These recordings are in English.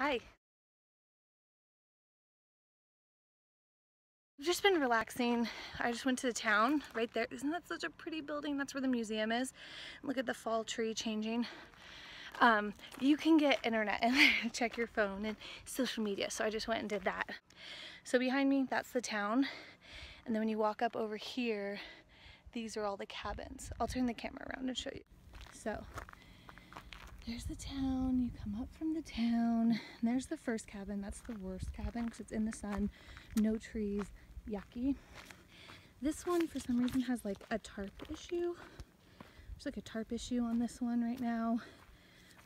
Hi. I've just been relaxing. I just went to the town right there. Isn't that such a pretty building? That's where the museum is. Look at the fall tree changing. Um, you can get internet and check your phone and social media. So I just went and did that. So behind me, that's the town. And then when you walk up over here, these are all the cabins. I'll turn the camera around and show you. So there's the town. You come up from the town. And there's the first cabin. That's the worst cabin because it's in the sun, no trees, yucky. This one, for some reason, has like a tarp issue. There's like a tarp issue on this one right now.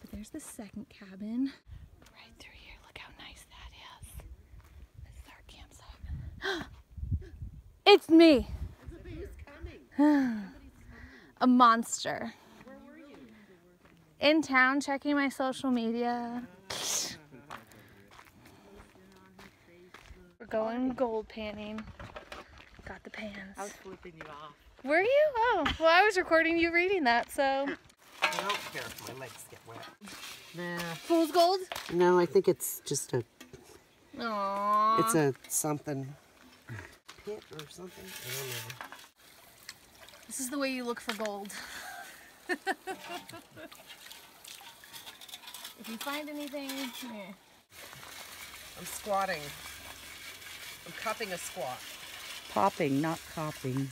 But there's the second cabin. Right through here. Look how nice that is. This is our campsite. it's me. a monster. In town, checking my social media. We're going gold panning. Got the pans. I was flipping you off. Were you? Oh, well, I was recording you reading that, so. I don't care if my legs get wet. Nah. Fool's gold? No, I think it's just a, Aww. it's a something. Pit or something? I don't know. This is the way you look for gold. if you find anything, eh. I'm squatting. I'm cupping a squat. Popping, not copying.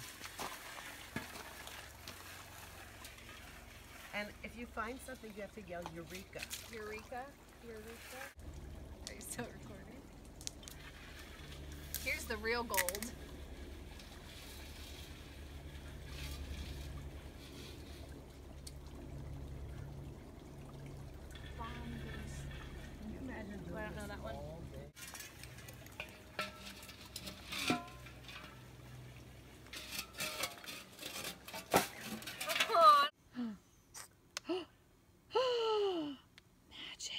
And if you find something, you have to yell Eureka. Eureka? Eureka? Are you still recording? Here's the real gold. Can you imagine Oh, I don't know that one. all day? Magic.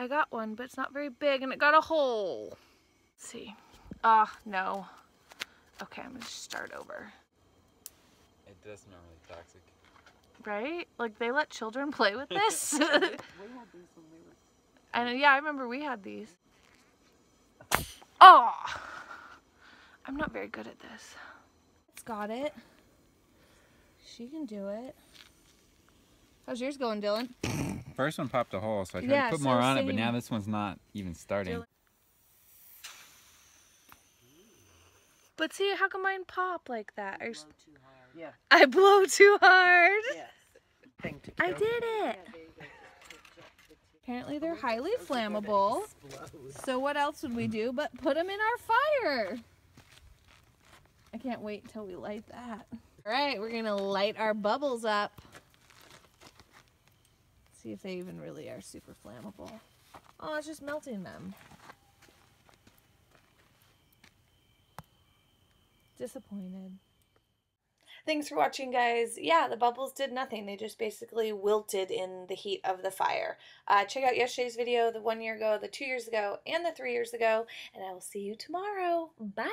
I got one, but it's not very big and it got a hole. Let's see. Ah, no. Okay, I'm gonna start over. It does smell really toxic. Right? Like they let children play with this? I know, yeah, I remember we had these. Oh! I'm not very good at this. It's got it. She can do it. How's yours going, Dylan? First one popped a hole, so I tried Yeah, to put so more on it, but now this one's not even starting. But see, how come mine pop like that? Are you s- Yeah. I blow too hard. Yes. To I did it. Apparently they're highly flammable. So what else would we do but put them in our fire? I can't wait till we light that. All right, we're gonna light our bubbles up. See if they even really are super flammable. Oh, it's just melting them. Disappointed. Thanks for watching, guys. Yeah, the bubbles did nothing. They just basically wilted in the heat of the fire. Uh, check out yesterday's video, the one year ago, the two years ago, and the three years ago, and I will see you tomorrow. Bye!